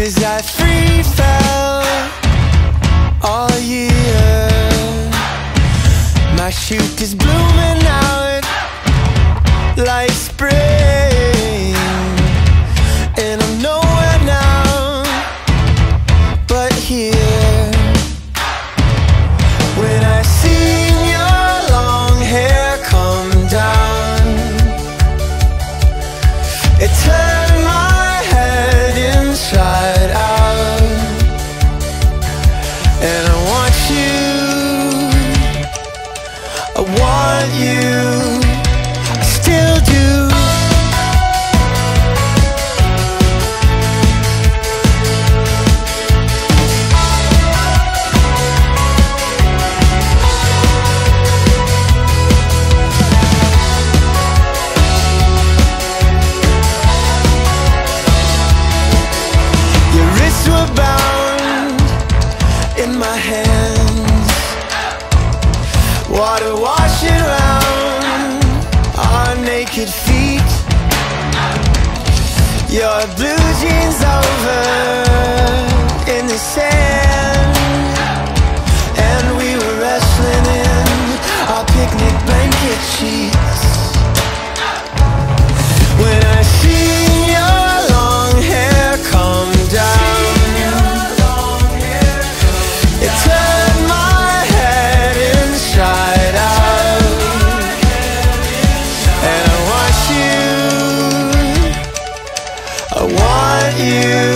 Cause I free fell all year. My chute is blooming out like And I want you. I want you washing around our naked feet. Your blue jeans over in the sand. you.